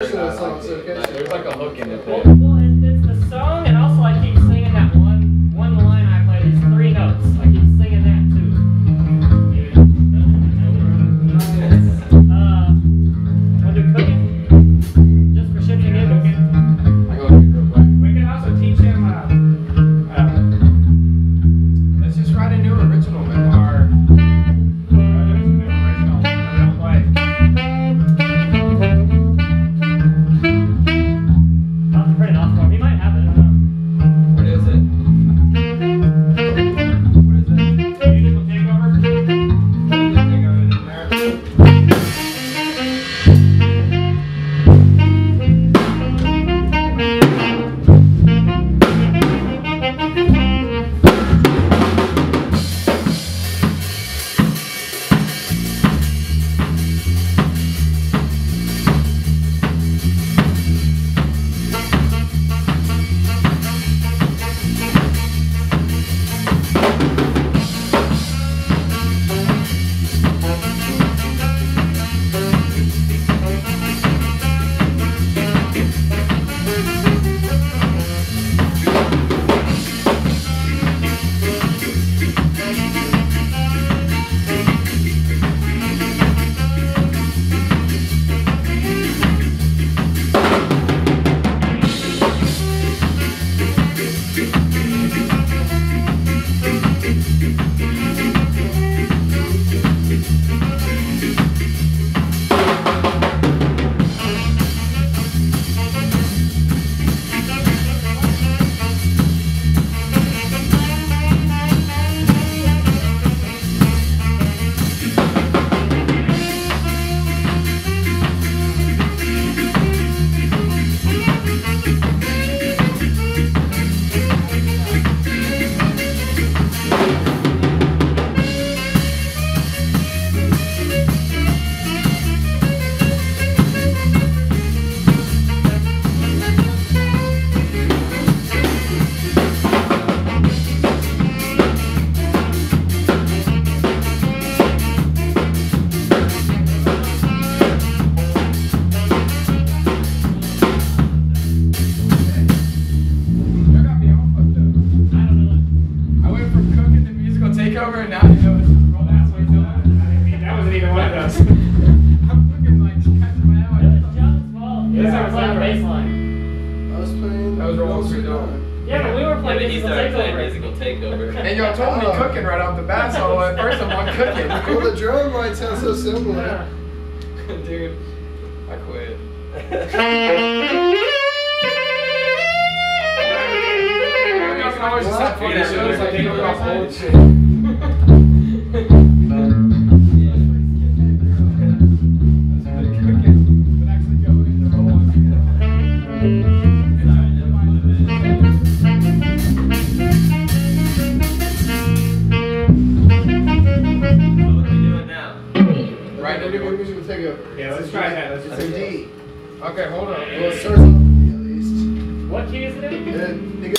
There's like a hook in it. hours is not funny. it. just like thinking about old. Yeah, let's try that. Let's just take D. Okay, hold on. Well. What key is it in?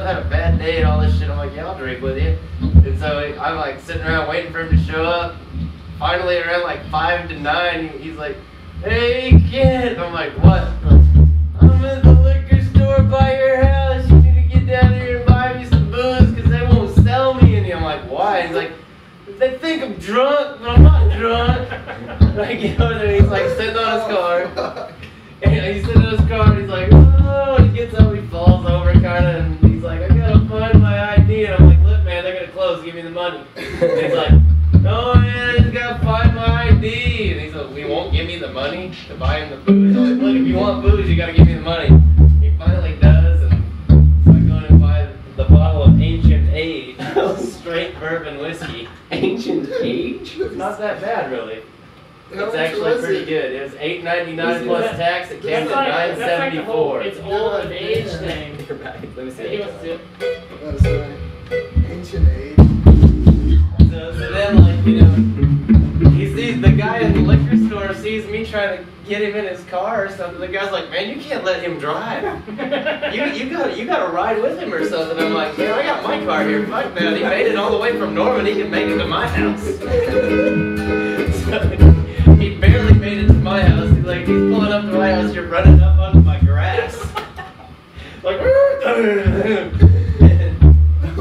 I've had a bad day and all this shit. I'm like, yeah, I'll drink with you. And so I'm like sitting around waiting for him to show up. Finally, around like five to nine, he's like, hey kid. I'm like, what? I'm at the liquor store by your house. You need to get down here and buy me some booze because they won't sell me any. I'm like, why? He's like, they think I'm drunk, but I'm not drunk. like, you know, over there and he's like sitting on his car. Oh, and he's sitting that really. How It's actually pretty it? good. It was eight ninety Is nine plus that- tax. It came to like, nine that's like seventy the whole, four. it's old and age thing. You're right. Let me see. He wants to. That's right. Ancient age. So, so then, like you know, he sees the guy in the liquor store sees me trying to get him in his car or something. The guy's like, "Man, you can't let him drive. You you got you got to ride with him or something." I'm like, "Man, I got my car here. Fuck that. He made it all the way from Norman. He can make it to my house." So, he barely made it to my house. He's like, he's pulling up to my house. You're running up onto my grass. like,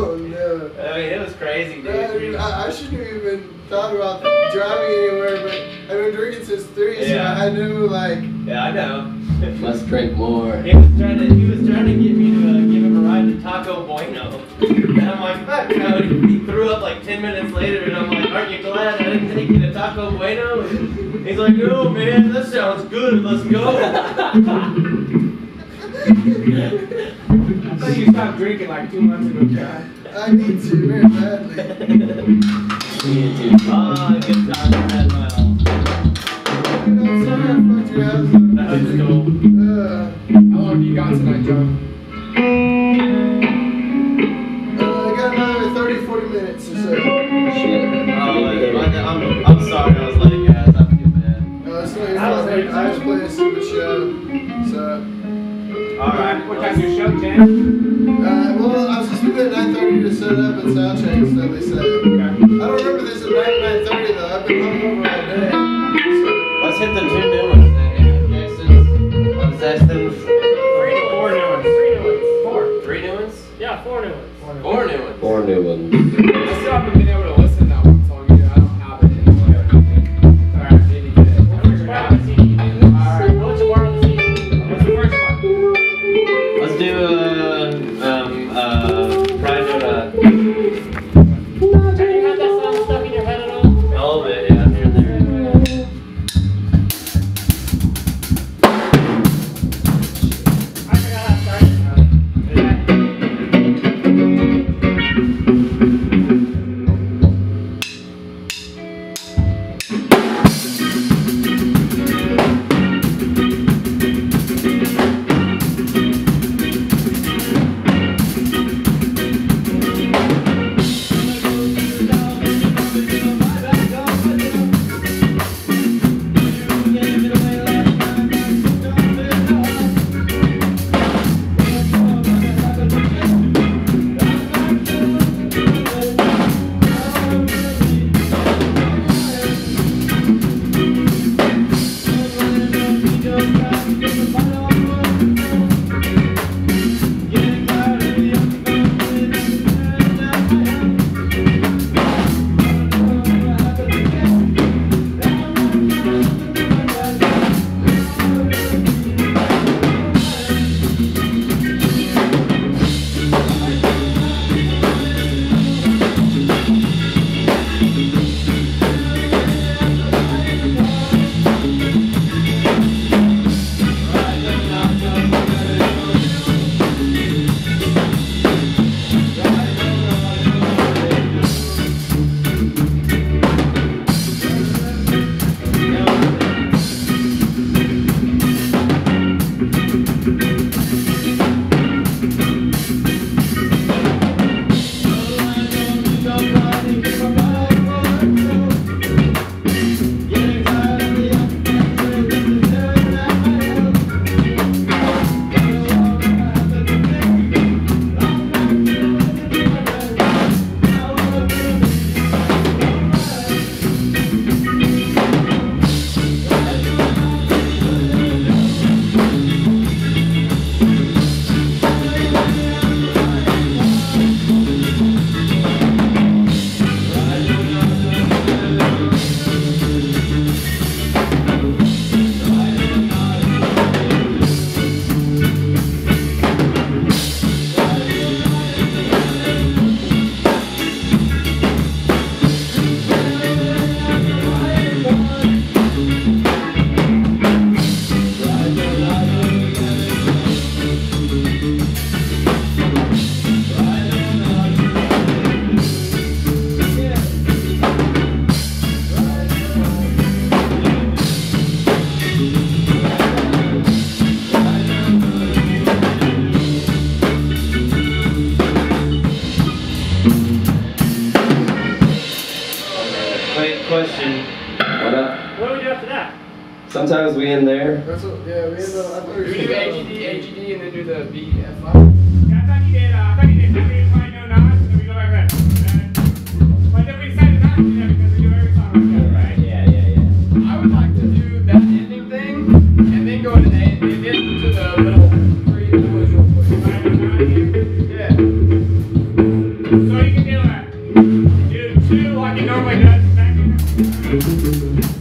Oh no. I mean, it was crazy, dude. I, mean. I, I shouldn't have even thought about driving anywhere, but I've been drinking since three, Yeah. so I knew like Yeah, I know. Must drink more. He was trying to he was trying to get me to uh, give him a ride to Taco Bueno. And I'm like, fuck no, he threw up like ten minutes later, and I'm like, aren't you glad I didn't take you to Taco Bueno? And he's like, no, man, that sounds good. Let's go. I thought you stopped drinking like two months ago, Chad. I need to very badly. Ah, good time. Had my all. You know, I'm sorry I fucked your house up. That was cool. Uh, How long do you got tonight, Joe? Just played a stupid show. So, Alright. What time's your show, Jan? uh, well, I was supposed to be at 9.30 to set up and sound check, so they said. I don't remember this at 9, 9.30 though. I've been hungover all day. So, Let's hit the two new ones then. Yeah, Jason's. What's that? Three new Four ones. new ones. Three new ones. Four. Three new ones? Yeah, four new ones. Four new ones. Four new ones. In there. that's what, yeah, we ended up, I thought we Do were we AGD, AGD, and then do the BFI? Yeah, I thought you did, uh, I thought you did happy find no knots, and then we go like that. And- But then we decided not to do that because we do every song like that, right? Yeah, yeah, yeah. I would like to do that ending thing, and then go to the, and then get to the little three boys real quick. Find no knot here. Yeah. So you can do that. Do two like it normally does, back in.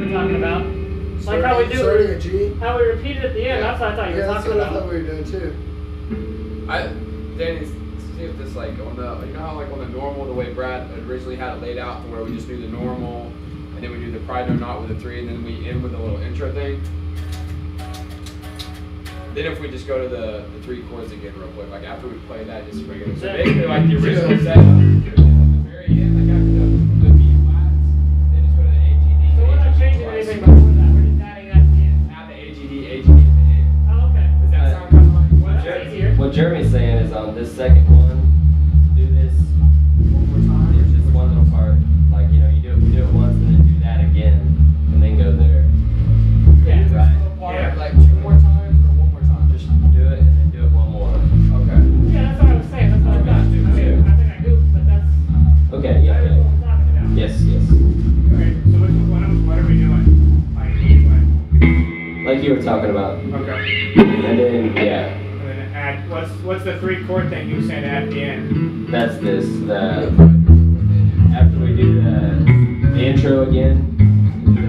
Were talking about. Like how we do Starting a G. how we repeat it at the end. That's what I thought you were Yeah, that's what I thought we were doing too. I, Danny, see if this like on the, you know how like on the normal, the way Brad originally had it laid out, to where we just do the normal, and then we do the pride or not with a three, and then we end with a little intro thing. Then if we just go to the, the three chords again real quick, like after we play that, just bring it. So basically like the original setup. At the very end, like after the three chord thing you said at the end? that's this. The after we do the, the intro again, the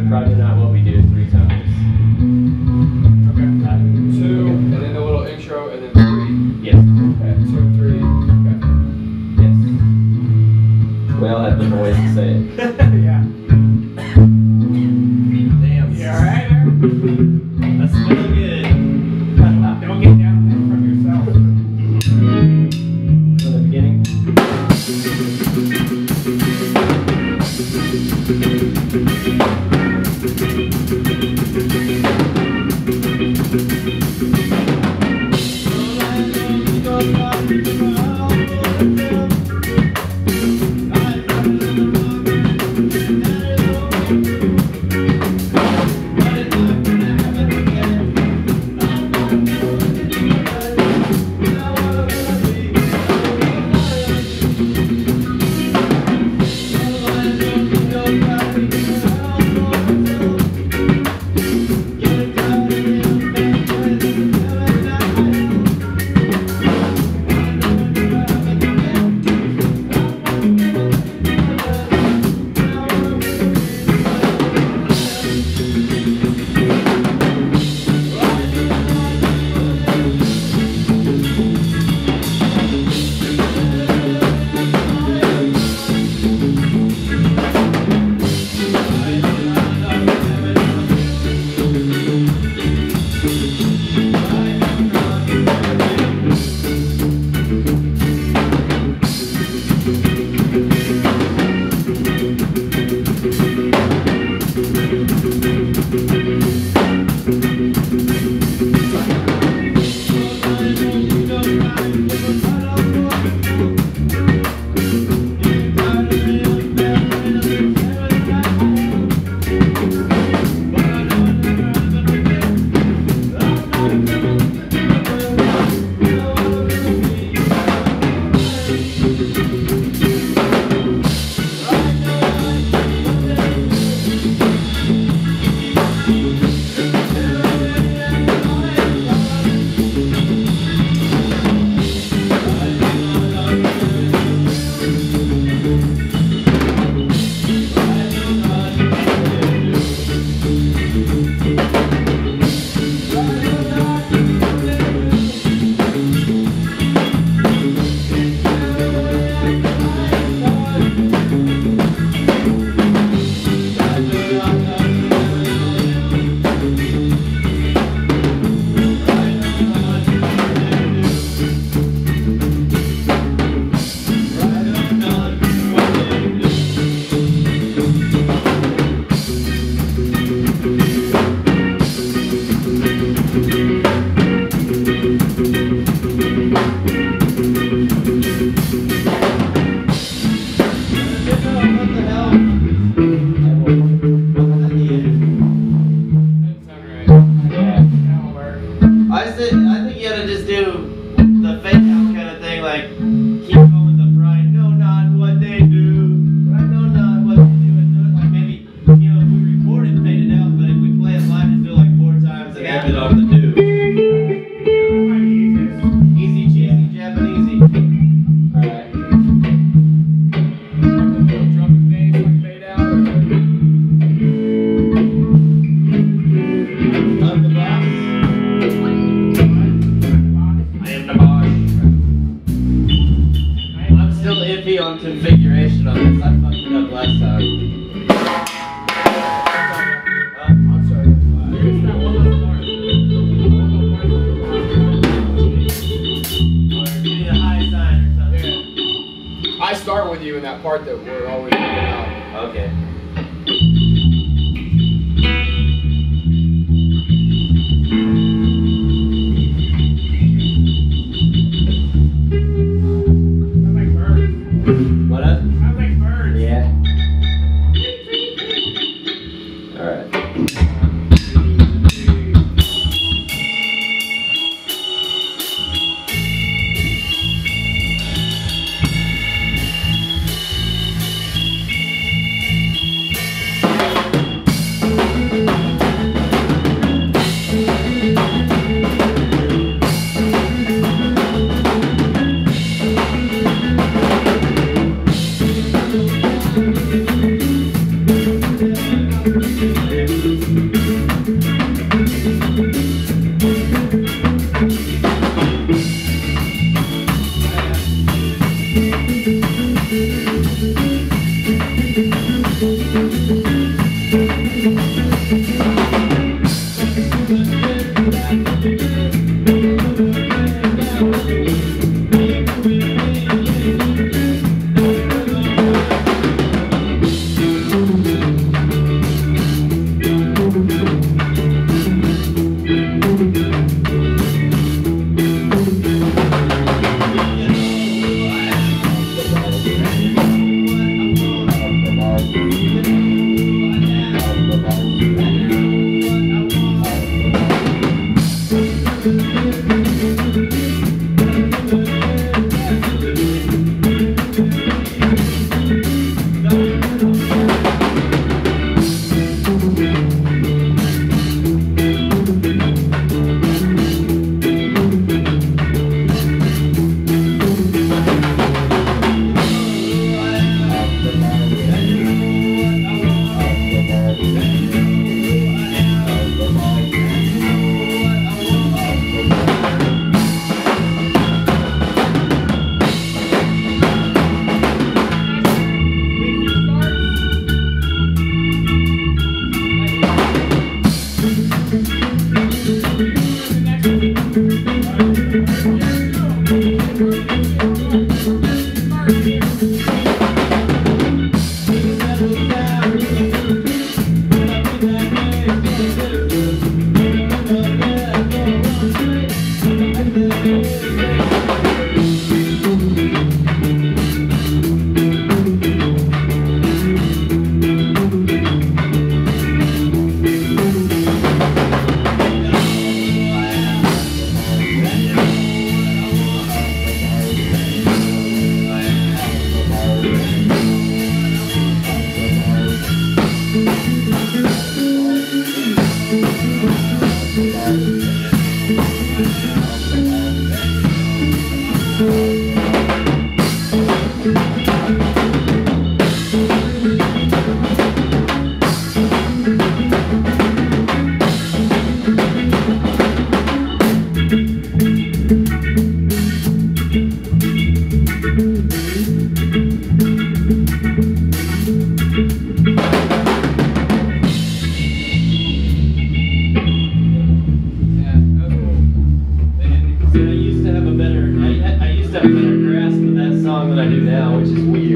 much I better grasp of that song than I do now, which is weird.